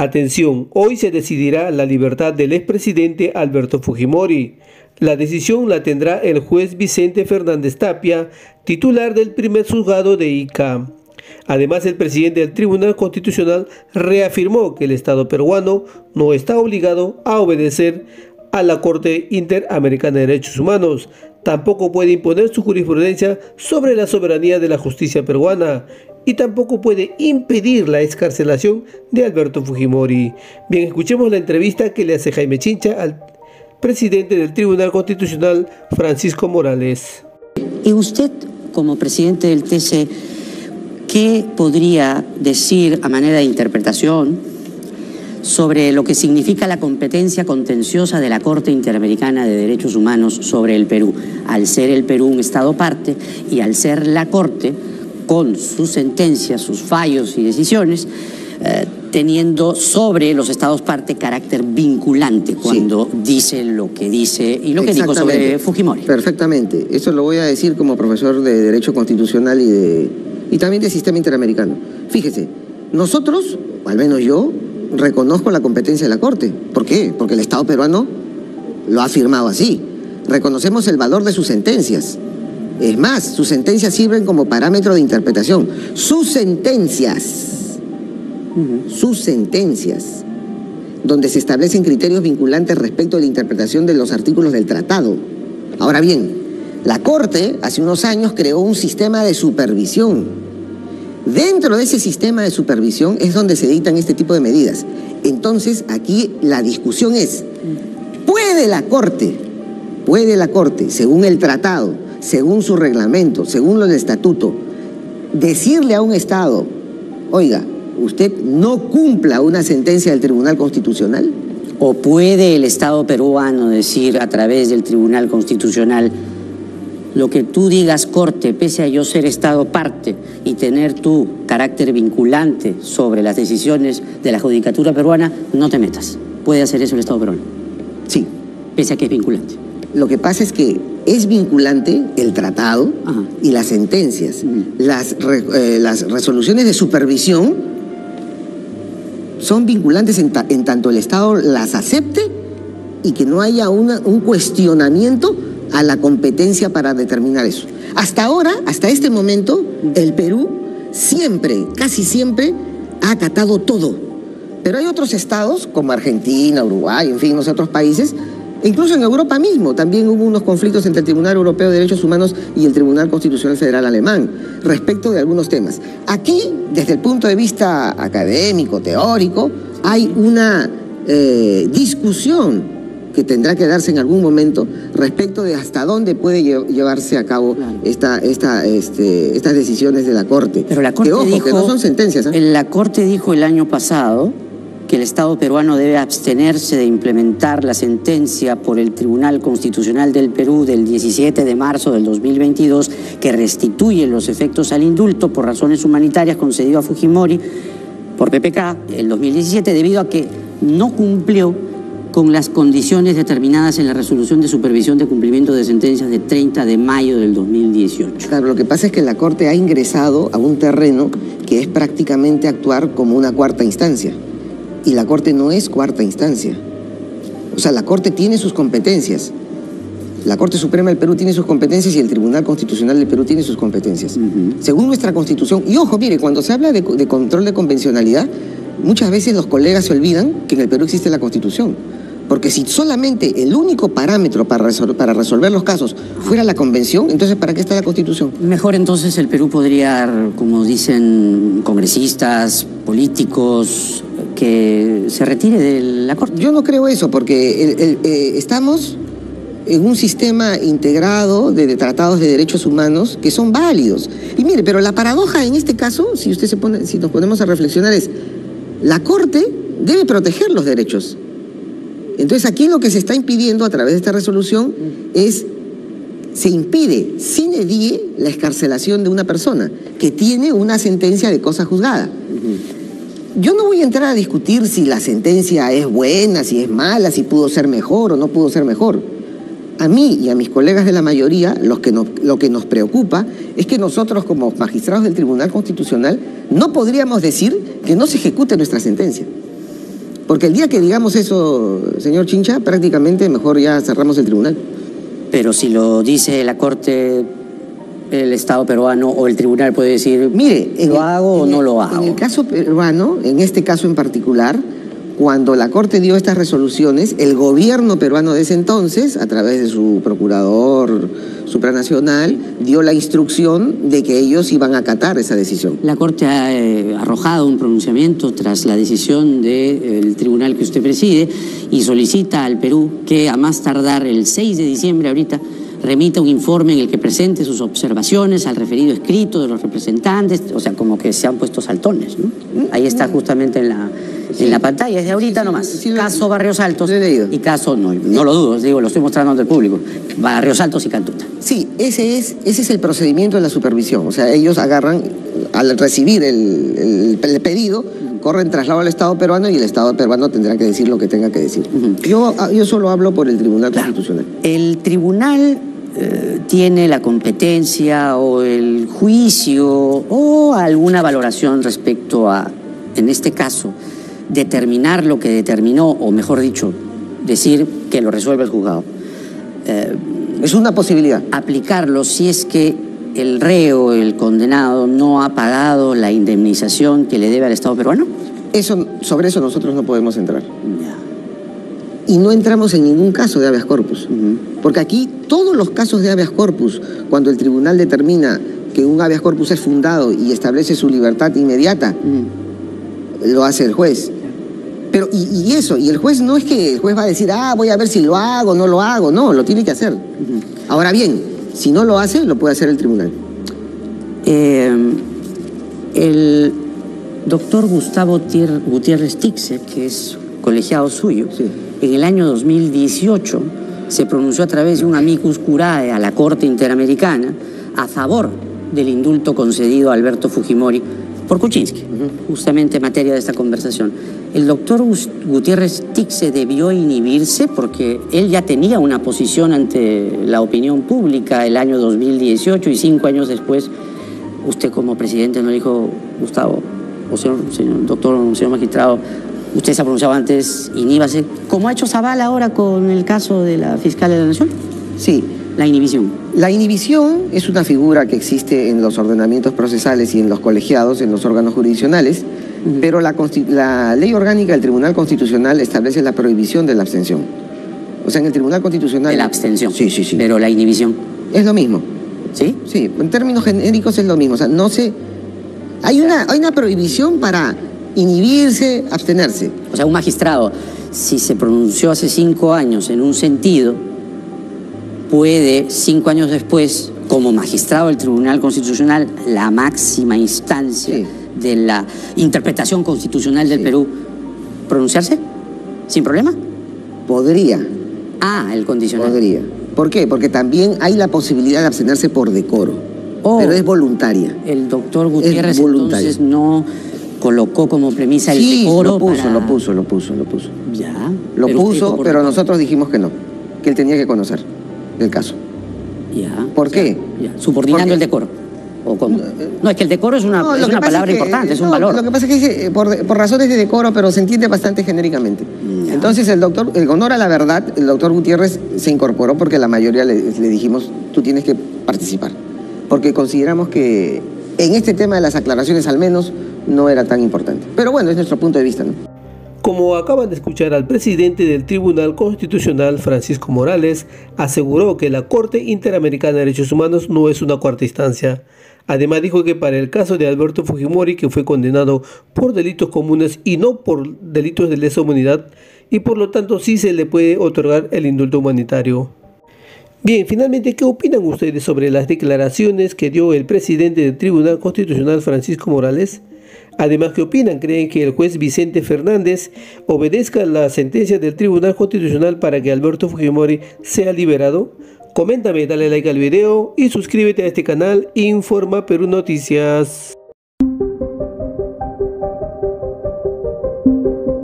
Atención, hoy se decidirá la libertad del expresidente Alberto Fujimori. La decisión la tendrá el juez Vicente Fernández Tapia, titular del primer juzgado de ICA. Además, el presidente del Tribunal Constitucional reafirmó que el Estado peruano no está obligado a obedecer a la Corte Interamericana de Derechos Humanos. Tampoco puede imponer su jurisprudencia sobre la soberanía de la justicia peruana y tampoco puede impedir la escarcelación de Alberto Fujimori. Bien, escuchemos la entrevista que le hace Jaime Chincha al presidente del Tribunal Constitucional, Francisco Morales. ¿Y usted, como presidente del TC, qué podría decir a manera de interpretación sobre lo que significa la competencia contenciosa de la Corte Interamericana de Derechos Humanos sobre el Perú, al ser el Perú un Estado parte y al ser la Corte, con sus sentencias, sus fallos y decisiones, eh, teniendo sobre los Estados parte carácter vinculante cuando dice lo que dice y lo que dijo sobre Fujimori. Perfectamente. Eso lo voy a decir como profesor de Derecho Constitucional y, de, y también de Sistema Interamericano. Fíjese, nosotros, al menos yo, reconozco la competencia de la Corte. ¿Por qué? Porque el Estado peruano lo ha afirmado así. Reconocemos el valor de sus sentencias. Es más, sus sentencias sirven como parámetro de interpretación. Sus sentencias, sus sentencias, donde se establecen criterios vinculantes respecto a la interpretación de los artículos del tratado. Ahora bien, la Corte hace unos años creó un sistema de supervisión Dentro de ese sistema de supervisión es donde se dictan este tipo de medidas. Entonces, aquí la discusión es, ¿puede la Corte, puede la Corte, según el tratado, según su reglamento, según lo del estatuto, decirle a un Estado, oiga, usted no cumpla una sentencia del Tribunal Constitucional? ¿O puede el Estado peruano decir a través del Tribunal Constitucional, lo que tú digas corte, pese a yo ser Estado parte y tener tu carácter vinculante sobre las decisiones de la judicatura peruana, no te metas. ¿Puede hacer eso el Estado peruano? Sí. Pese a que es vinculante. Lo que pasa es que es vinculante el tratado y las sentencias. Las, eh, las resoluciones de supervisión son vinculantes en, tanto el Estado las acepte y que no haya un cuestionamiento a la competencia para determinar eso. Hasta ahora, hasta este momento, el Perú siempre, casi siempre, ha acatado todo. Pero hay otros estados, como Argentina, Uruguay, en fin, otros países, incluso en Europa mismo, también hubo unos conflictos entre el Tribunal Europeo de Derechos Humanos y el Tribunal Constitucional Federal Alemán respecto de algunos temas. Aquí, desde el punto de vista académico, teórico, hay una eh, discusión que tendrá que darse en algún momento respecto de hasta dónde puede llevarse a cabo esta, esta, este, estas decisiones de la Corte. Pero la Corte dijo, que no son sentencias. ¿eh? La Corte dijo el año pasado que el Estado peruano debe abstenerse de implementar la sentencia por el Tribunal Constitucional del Perú del 17 de marzo del 2022 que restituye los efectos al indulto por razones humanitarias concedido a Fujimori por PPK el 2017 debido a que no cumplió con las condiciones determinadas en la resolución de supervisión de cumplimiento de sentencias de 30 de mayo del 2018. Claro, lo que pasa es que la Corte ha ingresado a un terreno que es prácticamente actuar como una cuarta instancia. Y la Corte no es cuarta instancia. O sea, la Corte tiene sus competencias. La Corte Suprema del Perú tiene sus competencias y el Tribunal Constitucional del Perú tiene sus competencias. Según nuestra Constitución, y ojo, mire, cuando se habla de, de control de convencionalidad, muchas veces los colegas se olvidan que en el Perú existe la Constitución. Porque si solamente el único parámetro para, para resolver los casos fuera la convención, entonces ¿para qué está la constitución? Mejor entonces el Perú podría, como dicen congresistas, políticos, que se retire de la Corte. Yo no creo eso, porque eh, estamos en un sistema integrado de, de, tratados de derechos humanos que son válidos. Y mire, pero la paradoja en este caso, si usted se pone, si nos ponemos a reflexionar, es la Corte debe proteger los derechos. Entonces aquí lo que se está impidiendo a través de esta resolución es, se impide sin die la escarcelación de una persona que tiene una sentencia de cosa juzgada. Yo no voy a entrar a discutir si la sentencia es buena, si es mala, si pudo ser mejor o no pudo ser mejor. A mí y a mis colegas de la mayoría, lo que nos preocupa es que nosotros como magistrados del Tribunal Constitucional no podríamos decir que no se ejecute nuestra sentencia. Porque el día que digamos eso, señor Chincha, prácticamente mejor ya cerramos el tribunal. Pero si lo dice la Corte, el Estado peruano o el tribunal puede decir, Mire, en ¿lo el- hago o no el- lo hago? En el caso peruano, en este caso en particular, cuando la Corte dio estas resoluciones, el gobierno peruano de ese entonces, a través de su procurador supranacional, dio la instrucción de que ellos iban a acatar esa decisión. La Corte ha eh, arrojado un pronunciamiento tras la decisión del tribunal que usted preside y solicita al Perú que a más tardar el 6 de diciembre ahorita remita un informe en el que presente sus observaciones al referido escrito de los representantes, o sea, como que se han puesto saltones, ¿no? Ahí está justamente en la, en la pantalla, es de ahorita Sí, sí, nomás. sí, caso Barrios Altos y caso, no, no lo dudo, digo, lo estoy mostrando ante el público, Barrios Altos y Cantuta. Sí, ese es, ese es el procedimiento de la supervisión. O sea, ellos agarran, al recibir el, el- el pedido, corren traslado al Estado peruano y el Estado peruano tendrá que decir lo que tenga que decir. Yo, yo solo hablo por el Tribunal Constitucional. El tribunal eh, tiene la competencia o el juicio o alguna valoración respecto a, en este caso, determinar lo que determinó, o mejor dicho, decir que lo resuelve el juzgado. Eh, Es una posibilidad. aplicarlo si es que el reo, el condenado, no ha pagado la indemnización que le debe al Estado peruano. Eso, sobre eso nosotros no podemos entrar. Ya. Y no entramos en ningún caso de habeas corpus. Porque aquí todos los casos de habeas corpus, cuando el tribunal determina que un habeas corpus es fundado y establece su libertad inmediata, lo hace el juez. Pero, y, y eso, y el juez no es que el juez va a decir, ah, voy a ver si lo hago, no lo hago, no, lo tiene que hacer. Ahora bien, si no lo hace, lo puede hacer el tribunal. Eh, el doctor Gustavo Gutiérrez Tixe, que es colegiado suyo, Sí. en el año 2018 se pronunció a través de un amicus curae a la Corte Interamericana a favor del indulto concedido a Alberto Fujimori por Kuczynski, justamente en materia de esta conversación. El doctor Gutiérrez Tixe debió inhibirse porque él ya tenía una posición ante la opinión pública el año 2018 y cinco años después usted como presidente no dijo, Gustavo, o señor, señor doctor, o señor magistrado, usted se ha pronunciado antes, inhíbase, como ha hecho Zavala ahora con el caso de la fiscal de la Nación, Sí, la inhibición. la inhibición es una figura que existe en los ordenamientos procesales y en los colegiados, en los órganos jurisdiccionales, pero la, la ley orgánica del Tribunal Constitucional establece la prohibición de la abstención. O sea, en el Tribunal Constitucional... De la abstención. Sí, sí, sí. Pero la inhibición, Es lo mismo. ¿sí? Sí, en términos genéricos es lo mismo. O sea, no se. Hay una, hay una prohibición para inhibirse, abstenerse. O sea, un magistrado, si se pronunció hace cinco años en un sentido, puede cinco años después, como magistrado del Tribunal Constitucional, la máxima instancia Sí. de la interpretación constitucional del Sí. Perú, pronunciarse sin problema. Podría, Ah, el condicional. podría. ¿Por qué? Porque también hay la posibilidad de abstenerse por decoro. Oh. Pero es voluntaria. El doctor Gutiérrez entonces no colocó como premisa el Sí, decoro lo puso, para- lo puso, lo puso, lo puso. Ya. Lo pero puso, por pero nosotros dijimos que no, que él tenía que conocer el caso. Ya. ¿Por qué? Ya, Subordinando el decoro. ¿O cómo? No, es que el decoro es una, No, es una palabra es que- importante, es un valor. Lo que pasa es que dice, eh, por, por razones de decoro, pero se entiende bastante genéricamente. Ya. Entonces, el doctor, el honor a la verdad, el doctor Gutiérrez se incorporó porque la mayoría le, le dijimos, tú tienes que participar. Porque consideramos que en este tema de las aclaraciones, al menos, no era tan importante. Pero bueno, es nuestro punto de vista. Como acaban de escuchar al presidente del Tribunal Constitucional, Francisco Morales, aseguró que la Corte Interamericana de Derechos Humanos no es una cuarta instancia. Además dijo que para el caso de Alberto Fujimori, que fue condenado por delitos comunes y no por delitos de lesa humanidad, y por lo tanto sí se le puede otorgar el indulto humanitario. Bien, finalmente, ¿qué opinan ustedes sobre las declaraciones que dio el presidente del Tribunal Constitucional, Francisco Morales? Además, ¿qué opinan? ¿Creen que el juez Vicente Fernández obedezca la sentencia del Tribunal Constitucional para que Alberto Fujimori sea liberado? Coméntame, dale like al video y suscríbete a este canal Informa Perú Noticias.